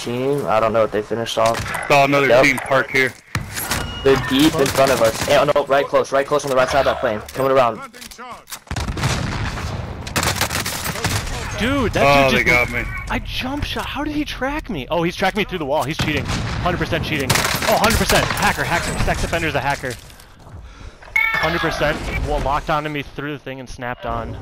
team. I don't know what they finished off. Saw another Yep. team park here. They're deep in front of us. Hey, Oh no, right close, right close on the right side of that plane. Coming around. Dude, that Oh, dude just got me. I jump shot. How did he track me? Oh, he's tracking me through the wall. He's cheating. 100% cheating. Oh, 100%. Hacker, hacker. Sex offender's a hacker. 100%. Well, locked onto me through the thing and snapped on.